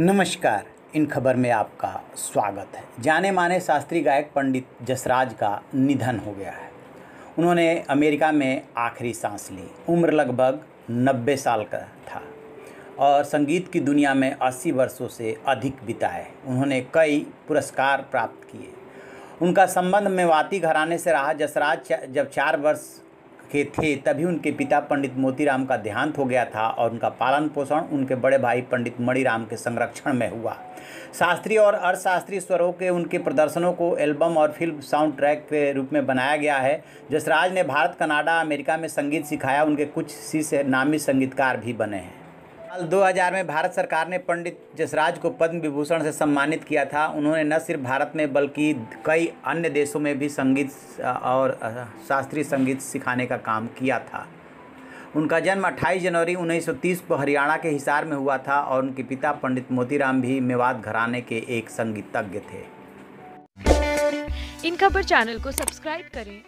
नमस्कार। इन खबर में आपका स्वागत है। जाने माने शास्त्रीय गायक पंडित जसराज का निधन हो गया है। उन्होंने अमेरिका में आखिरी सांस ली। उम्र लगभग 90 साल का था और संगीत की दुनिया में 80 वर्षों से अधिक बिताए। उन्होंने कई पुरस्कार प्राप्त किए। उनका संबंध मेवाती घराने से रहा। जसराज जब चार वर्ष के थे, तभी उनके पिता पंडित मोतीराम का देहांत हो गया था और उनका पालन पोषण उनके बड़े भाई पंडित मणिराम के संरक्षण में हुआ। शास्त्रीय और अर्थशास्त्रीय स्वरों के उनके प्रदर्शनों को एल्बम और फ़िल्म साउंड ट्रैक के रूप में बनाया गया है। जसराज ने भारत, कनाडा, अमेरिका में संगीत सिखाया। उनके कुछ शीर्ष नामी संगीतकार भी बने हैं। साल 2000 में भारत सरकार ने पंडित जसराज को पद्म विभूषण से सम्मानित किया था। उन्होंने न सिर्फ़ भारत में, बल्कि कई अन्य देशों में भी संगीत और शास्त्रीय संगीत सिखाने का काम किया था। उनका जन्म 28 जनवरी 1930 को हरियाणा के हिसार में हुआ था और उनके पिता पंडित मोतीराम भी मेवात घराने के एक संगीतज्ञ थे। इन खबर चैनल को सब्सक्राइब करें